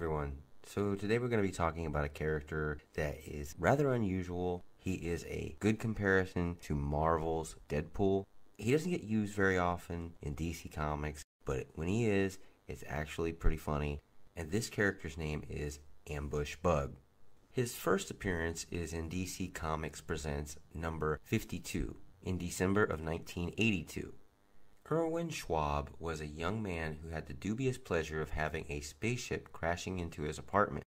everyone. So, today we're going to be talking about a character that is rather unusual. He is a good comparison to Marvel's Deadpool. He doesn't get used very often in DC Comics, but when he is, it's actually pretty funny. And this character's name is Ambush Bug. His first appearance is in DC Comics Presents number 52 in December of 1982. Irwin Schwab was a young man who had the dubious pleasure of having a spaceship crashing into his apartment.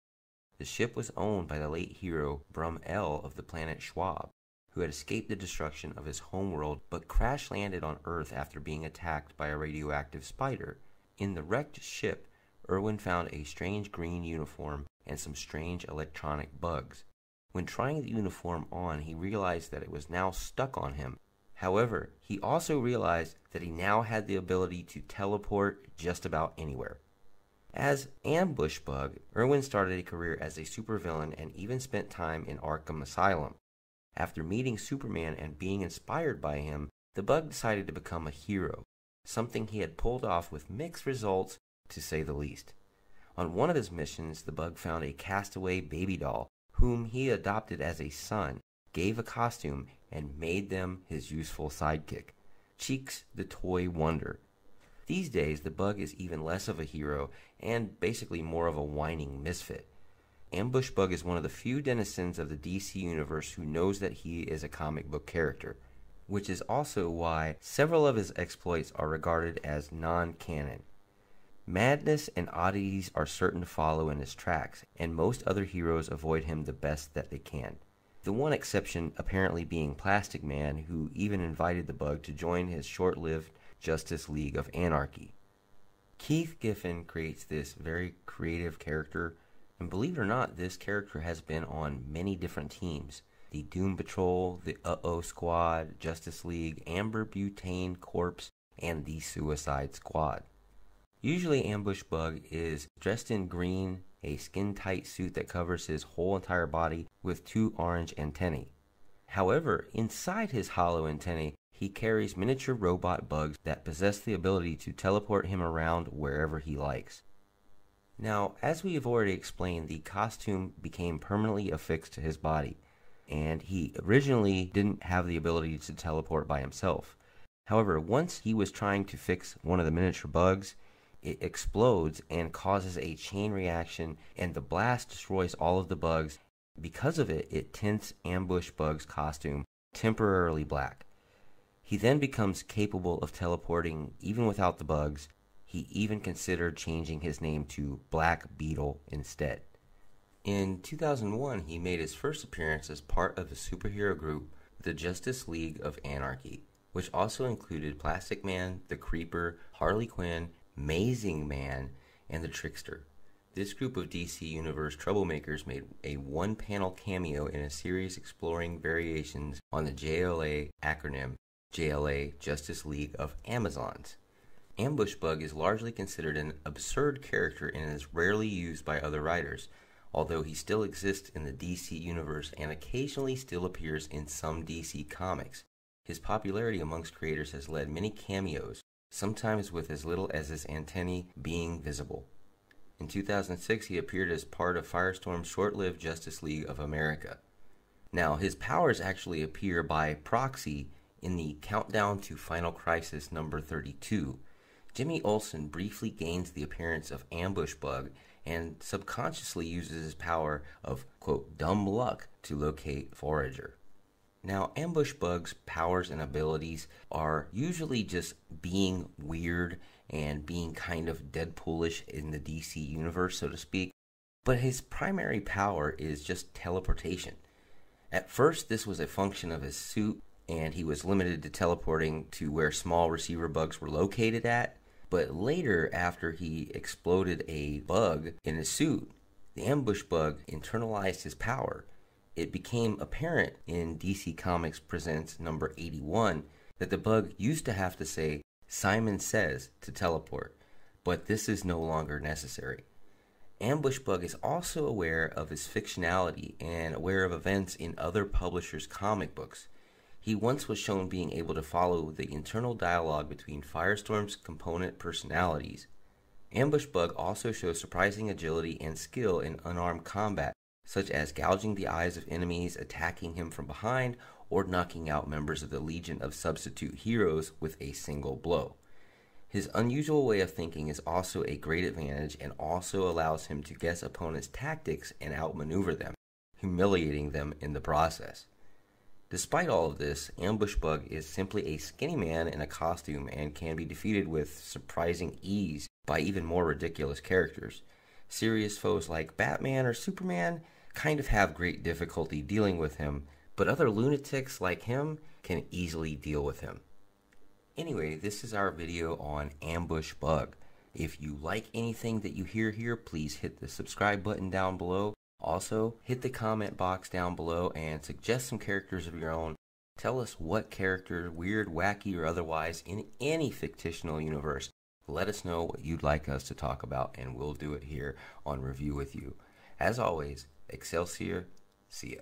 The ship was owned by the late hero Brum-El of the planet Schwab, who had escaped the destruction of his homeworld but crash landed on Earth after being attacked by a radioactive spider. In the wrecked ship, Irwin found a strange green uniform and some strange electronic bugs. When trying the uniform on, he realized that it was now stuck on him However, he also realized that he now had the ability to teleport just about anywhere. As Ambush Bug, Irwin started a career as a supervillain and even spent time in Arkham Asylum. After meeting Superman and being inspired by him, the bug decided to become a hero, something he had pulled off with mixed results, to say the least. On one of his missions, the bug found a castaway baby doll, whom he adopted as a son, gave a costume, and made them his useful sidekick. Cheeks the toy wonder. These days, the bug is even less of a hero and basically more of a whining misfit. Ambush Bug is one of the few denizens of the DC universe who knows that he is a comic book character, which is also why several of his exploits are regarded as non canon. Madness and oddities are certain to follow in his tracks, and most other heroes avoid him the best that they can. The one exception apparently being Plastic Man, who even invited the bug to join his short lived Justice League of Anarchy. Keith Giffen creates this very creative character, and believe it or not, this character has been on many different teams the Doom Patrol, the Uh Oh Squad, Justice League, Amber Butane Corps, and the Suicide Squad. Usually, Ambush Bug is dressed in green a skin tight suit that covers his whole entire body with two orange antennae. However, inside his hollow antennae, he carries miniature robot bugs that possess the ability to teleport him around wherever he likes. Now, as we have already explained, the costume became permanently affixed to his body, and he originally didn't have the ability to teleport by himself. However, once he was trying to fix one of the miniature bugs, it explodes and causes a chain reaction, and the blast destroys all of the bugs. Because of it, it tints Ambush Bug's costume temporarily black. He then becomes capable of teleporting even without the bugs. He even considered changing his name to Black Beetle instead. In 2001, he made his first appearance as part of the superhero group, the Justice League of Anarchy, which also included Plastic Man, the Creeper, Harley Quinn, Amazing Man, and the Trickster. This group of DC Universe troublemakers made a one panel cameo in a series exploring variations on the JLA acronym JLA Justice League of Amazons. Ambush Bug is largely considered an absurd character and is rarely used by other writers, although he still exists in the DC universe and occasionally still appears in some DC comics. His popularity amongst creators has led many cameos, sometimes with as little as his antennae being visible. In 2006, he appeared as part of Firestorm's short lived Justice League of America. Now, his powers actually appear by proxy in the Countdown to Final Crisis number 32. Jimmy Olsen briefly gains the appearance of Ambush Bug and subconsciously uses his power of, quote, dumb luck to locate Forager. Now, Ambush Bug's powers and abilities are usually just being weird and being kind of Deadpoolish in the DC universe, so to speak. But his primary power is just teleportation. At first, this was a function of his suit, and he was limited to teleporting to where small receiver bugs were located at. But later, after he exploded a bug in his suit, the ambush bug internalized his power it became apparent in DC Comics Presents number 81 that the bug used to have to say, Simon says, to teleport, but this is no longer necessary. Ambush Bug is also aware of his fictionality and aware of events in other publishers' comic books. He once was shown being able to follow the internal dialogue between Firestorm's component personalities. Ambush Bug also shows surprising agility and skill in unarmed combat, such as gouging the eyes of enemies attacking him from behind or knocking out members of the Legion of Substitute Heroes with a single blow. His unusual way of thinking is also a great advantage and also allows him to guess opponents' tactics and outmaneuver them, humiliating them in the process. Despite all of this, Ambush Bug is simply a skinny man in a costume and can be defeated with surprising ease by even more ridiculous characters. Serious foes like Batman or Superman kind of have great difficulty dealing with him, but other lunatics like him can easily deal with him. Anyway, this is our video on Ambush Bug. If you like anything that you hear here, please hit the subscribe button down below. Also, hit the comment box down below and suggest some characters of your own. Tell us what character, weird, wacky, or otherwise, in any fictional universe, let us know what you'd like us to talk about, and we'll do it here on Review with You. As always, Excelsior, see ya.